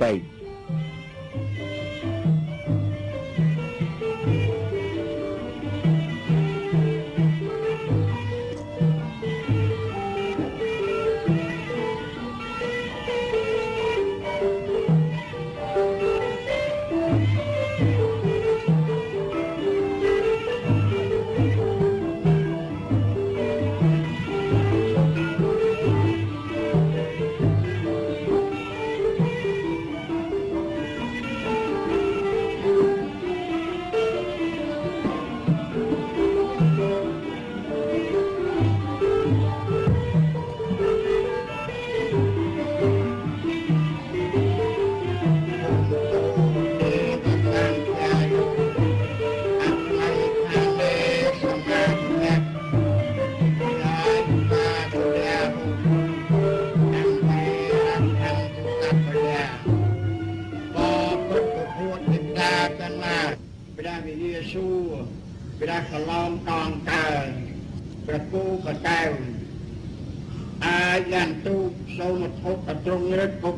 ប្សួរព្រះកឡងកងកើព្រះគូបកែវអាយយ៉ាងទូសូមធុបត្រង់រឹកពុក